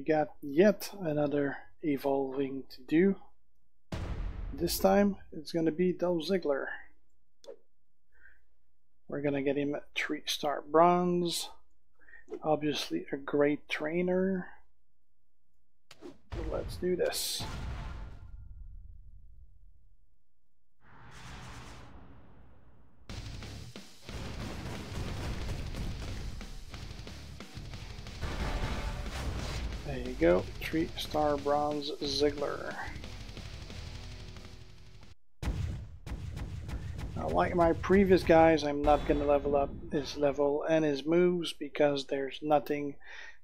got yet another evolving to do. This time it's gonna be Dolph Ziggler. We're gonna get him 3 star bronze. Obviously a great trainer. Let's do this. There you go, three star bronze Ziggler. Now, like my previous guys, I'm not going to level up his level and his moves because there's nothing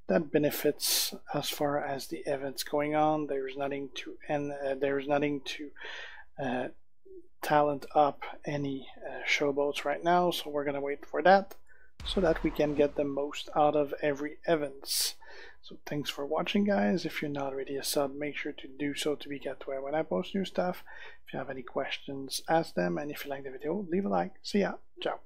that benefits as far as the events going on. There's nothing to and uh, there's nothing to uh, talent up any uh, showboats right now, so we're gonna wait for that so that we can get the most out of every events. So thanks for watching guys. If you're not already a sub, make sure to do so to be notified when I post new stuff. If you have any questions, ask them. And if you like the video, leave a like. See ya. Ciao.